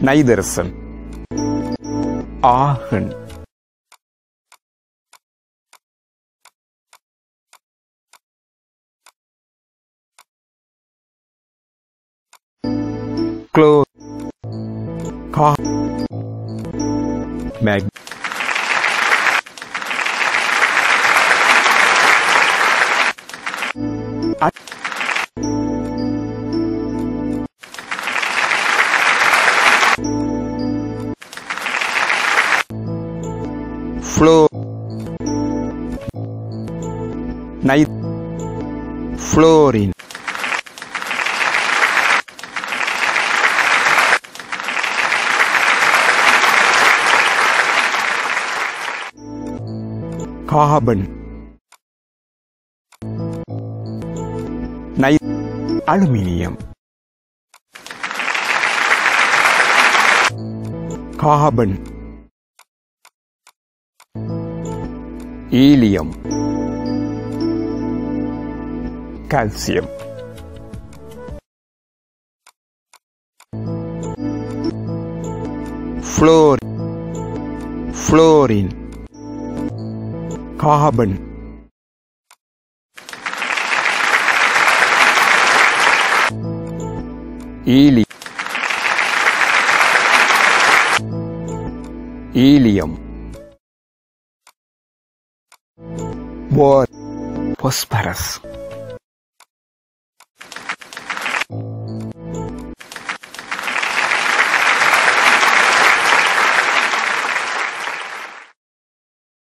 Neidersen. Aachen. Close Car Mag flow. Night fluorine carbon. Night aluminium. Carbon. Helium, Calcium. Fluorine. Fluorine. Carbon. Helium. Helium. Bora. Pós-paras.